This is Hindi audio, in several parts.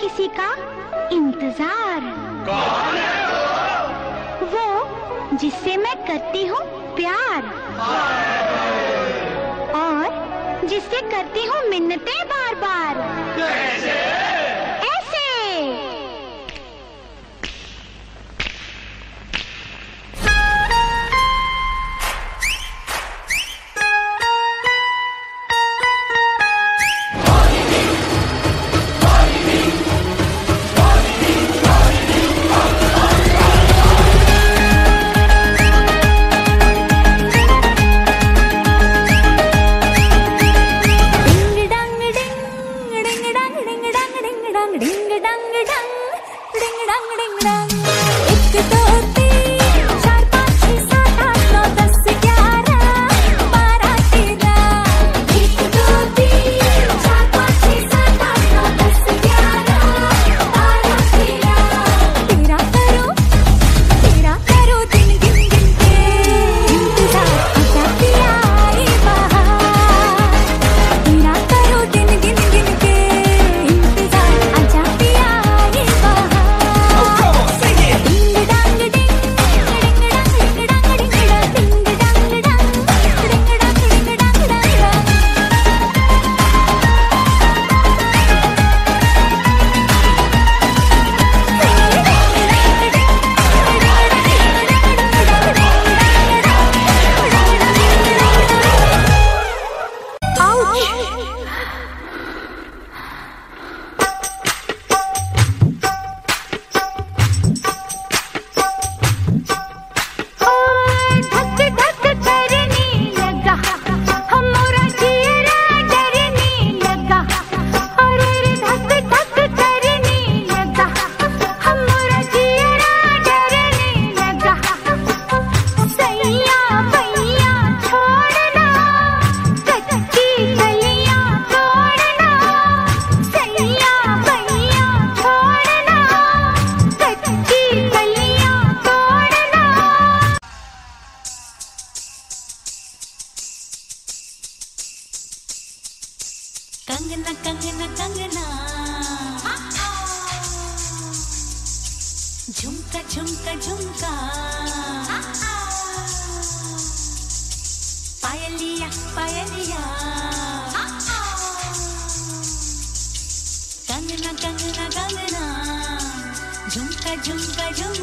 किसी का इंतज़ार कौन है वो? वो जिससे मैं करती हूँ प्यार और जिससे करती हूँ मिन्नतें बार बार कैसे? Ding dang ding dang dang, ding dang ding dang. झुमका झुमका झुमका। पायलिया पायलिया। कंगना कंगना कंगना झुमका झुमका झुमका।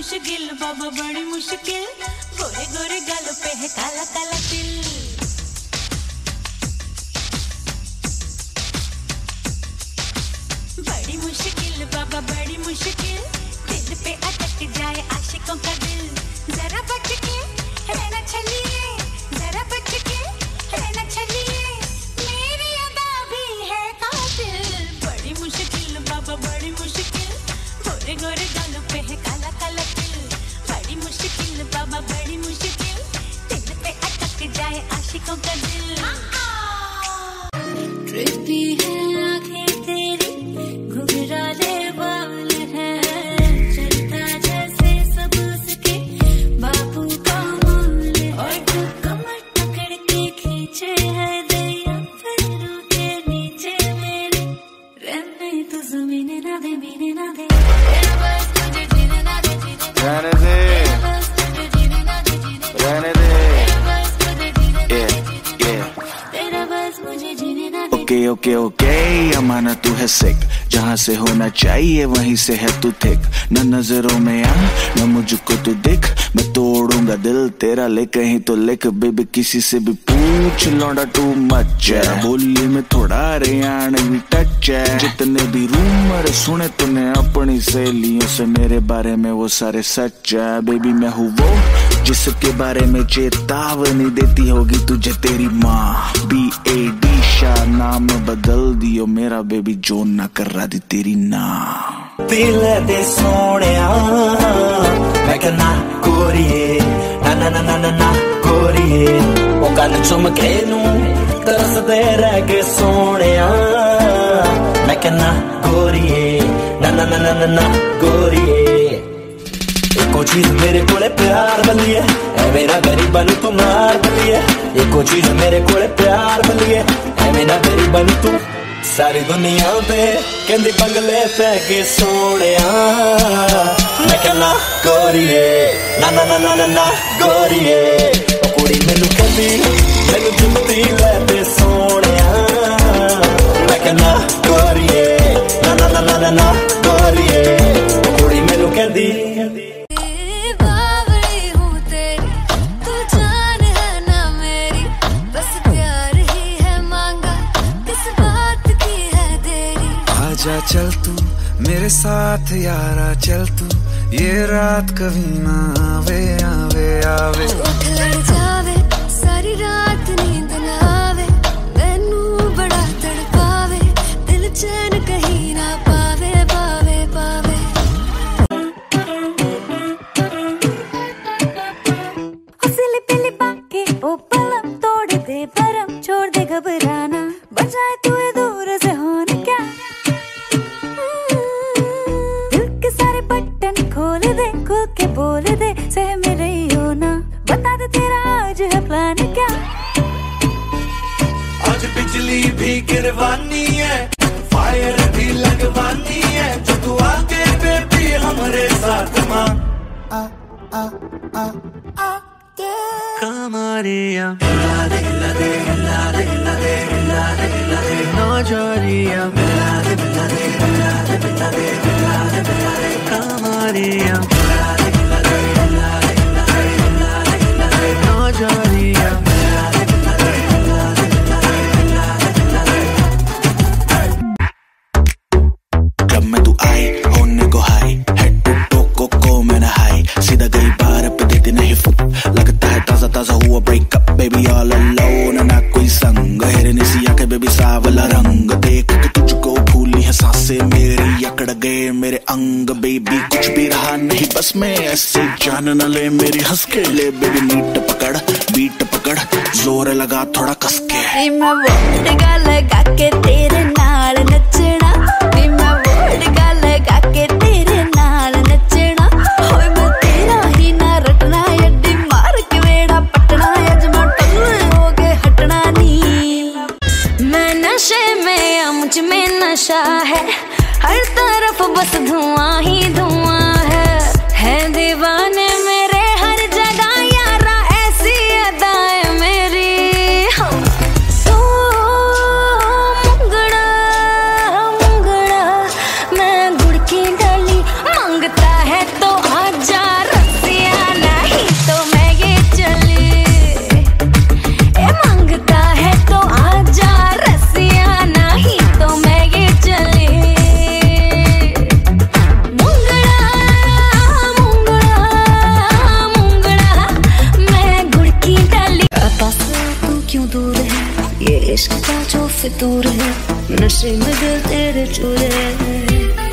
मुश्किल बाबा बड़ी मुश्किल। गोरे गोरे गल पे है काला काला तिल खींचे है दैया पैरों के नीचे मेरे। रहने तो ज़मीन ना दे मीने ना दे। रहने दे। रहने. तेरा बस मुझे जीने ना दे। ओके ओके ओके अमाना तू है सिक जहाँ से होना चाहिए वहीं से है तू थिक न नज़रों में आ न मुझको तू दिख। मैं तोड़ूँगा दिल तेरा ले कहीं तो लिख। बेबी किसी से भी पूछ लौंडा टू मच है। बोली में थोड़ा हरियाणवी टच है। जितने भी रूमर सुने तूने अपनी सहेलियों से मेरे बारे में वो सारे सच है। बेबी मैं हूँ वो जिसके बारे में चेतावनी देती होगी तुझे तेरी माँ बी ए डी शाह नाम बदल दियो मेरा बेबी जोन ना कर रहा दी तेरी ना ਦਿਲ ਦੇ ਸੋਹਣਿਆ ਮੈਂ ਕਹਿੰਦਾ ਕੋਰੀਏ ਨਾ ਨਾ ਨਾ ਨਾ ਨਾ ਨਾ ਕੋਰੀਏ ਉਹ ਗੱਲ ਚੁੰਮ ਕੇ ਨੂੰ ਤਰਸਦੇ ਰਹਿ ਗਏ ਸੋਹਣਿਆ ਮੈਂ ਕਹਿੰਦਾ ਕੋਰੀਏ ਨਾ ਨਾ ਨਾ ਨਾ ਨਾ ਨਾ ਨਾ ਗੋਰੀਏ ਇੱਕੋ ਚੀਜ਼ ਮੇਰੇ ਕੋਲੇ ਪਿਆਰ ਬੱਲੀਏ ਐਵੇਂ ਨਾ ਗਰੀਬਾਂ ਨੂੰ ਤੂੰ ਮਾਰ ਬੱਲੀਏ ਇੱਕੋ ਚੀਜ਼ ਮੇਰੇ ਕੋਲੇ ਪਿਆਰ ਬੱਲੀਏ ਐਵੇਂ ਨਾ ਗਰੀਬਾਂ ਨੂੰ ਤੂੰ ਸਾਰੀ ਦੁਨੀਆ ਤੇ ਕਹਿੰਦੀ ਬੰਗਲੇ ਪੈ ਕੇ ਸੋਹਣਿਆ ਮੈਂ ਕਹਿੰਦਾ ਗੋਰੀਏ ਨਾ ਨਾ ਨਾ ਨਾ ਨਾ ਗੋਰੀਏ ਕੁੜੀ ਮੈਨੂੰ ਕਹਿੰਦੀ ਮੈਨੂੰ ਚੁੰਮਦੀ ਲੈ ਤੇ ਸੋਹਣਿਆ ਮੈਂ ਕਹਿੰਦਾ ਗੋਰੀਏ ਨਾ ਨਾ ਨਾ ਨਾ ਨਾ ਗੋਰੀਏ ਕੁੜੀ ਮੈਨੂੰ ਕਹਿੰਦੀ आजा चल तू मेरे साथ यारा चल तू ये रात कभी ना आवे आवे आवे। जावे सारी रात नींद ना आवे मैनू बड़ा तड़पावे दिल चैन कहीं ना पावे पावे पावे। हौसले पहले बाके ओ पलम तोड़ दे भरम छोड़ दे घबराना। बजाए तू ये दूर गिरवानी है फायर भी लगवानी है, जो तू आगे बेबी हमारे साथ माँ आ आ आ आ कमारिया हिला दे हिला दे हिला दे इसमें ऐसे जान न ले मेरी हंस के ले बेबी नीट पकड़ बीट पकड़। ज़ोर लगा, थोड़ा कसके। मैं वो लगा के तेरे ना इश्क का जो फितूर है नशे में दिल तेरे चूर।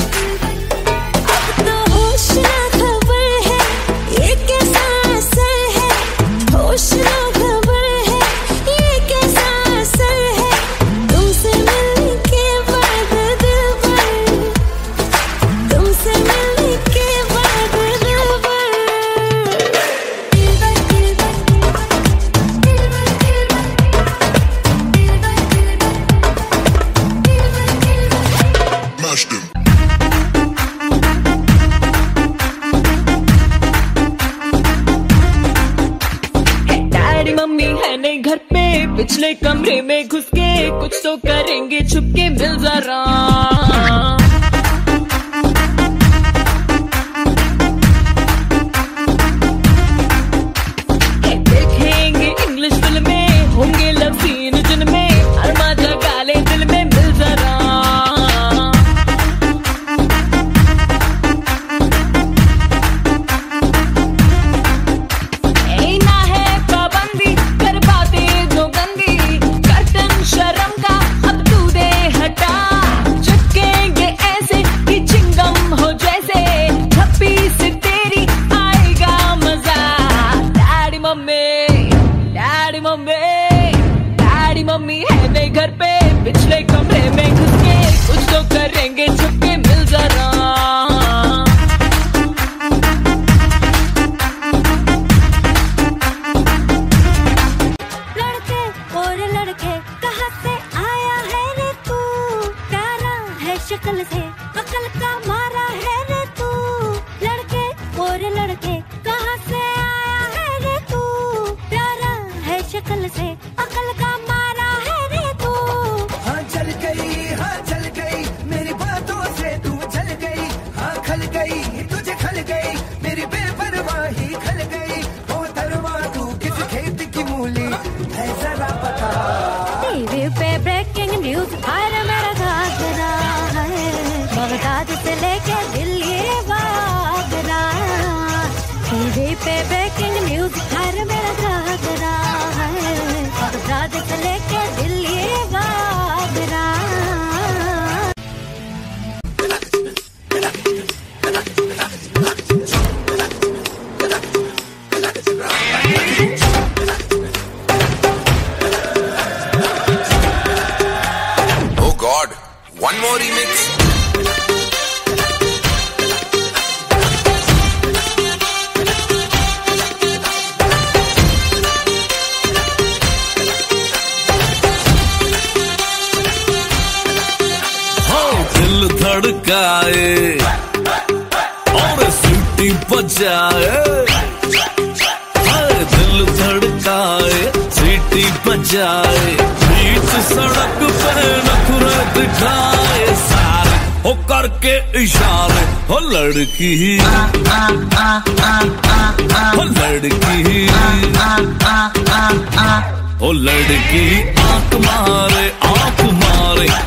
けが और सीटी बजाए। हर दिल धड़काए, सीटी बजाए। बीच सड़क पर नखरा दिखाए। सारे हो करके इशारे, हो लड़की। ही हो लड़की। ही ओ लड़की, आँख मारे आँख मारे।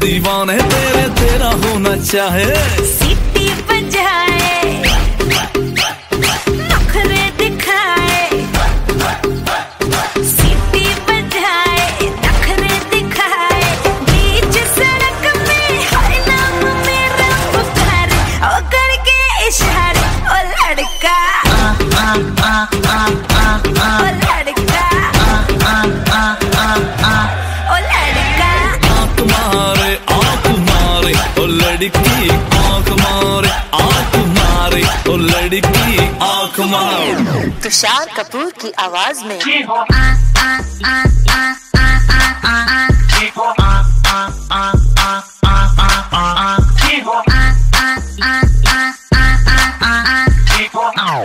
दीवान है तेरे तेरा होना चाहे। तुषार कपूर की आवाज़ में।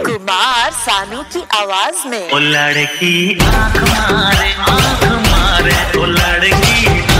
कुमार सानू की आवाज़ में। लड़की, आँख मारे आँख मारे तो लड़की।